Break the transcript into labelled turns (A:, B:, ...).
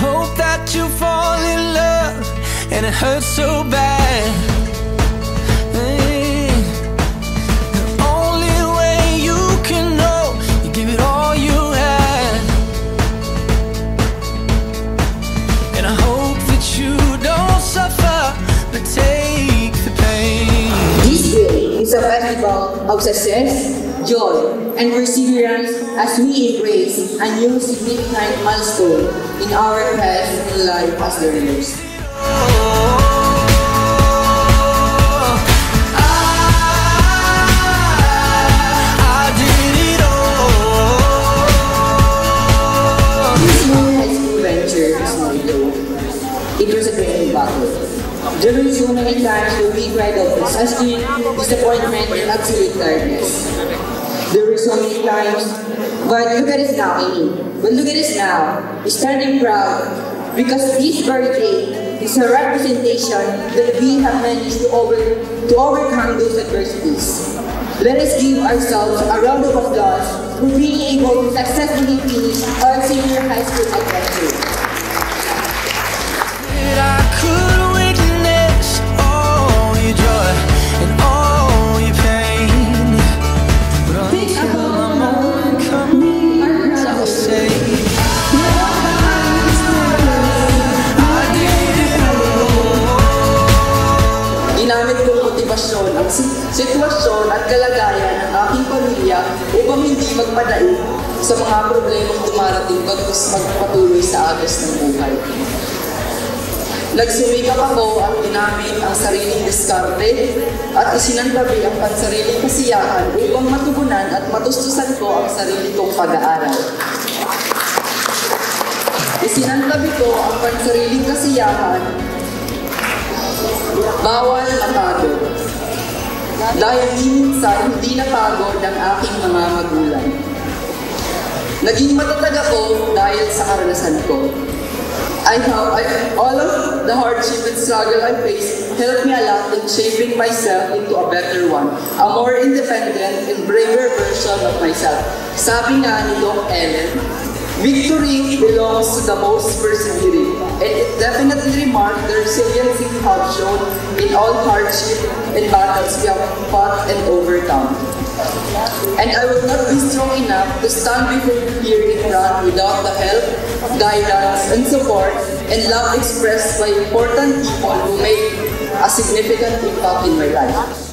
A: Hope that you fall in love and it hurts so bad. The only way you can know, you give it all you had. And I hope that you don't suffer, but take the pain.
B: This day is a festival of success, joy, and perseverance as we embrace a new significant milestone in our path in life as learners. It was a training battle. There were so many times where we cried out exhaustion, disappointment, and absolute tiredness. There were so many times, but look at us now, Amy. But look at us now. We're standing proud because this birthday is a representation that we have managed to, over, to overcome those adversities. Let us give ourselves a round of applause for being able to successfully finish our senior high school adventure. Sitwasyon at kalagayan ng aking pamilya upang hindi magpadaig sa mga problemang dumarating bagkus magpatuloy sa agos ng buhay. Nagsumikap ako at ginamit ang sariling diskarte at isinantabi ang pansariling kasiyahan upang matugunan at matustusan ko ang sarili kong pag-aaral. Isinantabi ko ang pansariling kasiyahan Bawal mapagod. Dahil minsan hindi napagod ang aking mga magulang. Naging matatag ako dahil sa karanasan ko. I have, I, all of the hardship and struggle I faced helped me a lot in shaping myself into a better one, a more independent and braver version of myself. Sabi nga ni Doc Ellen, Victory belongs to the most persevering, and it definitely marked the resilience we have shown in all hardship and battles we have fought and overcome. And I would not be strong enough to stand before you here in front without the help, guidance, and support, and love expressed by important people who made a significant impact in my life.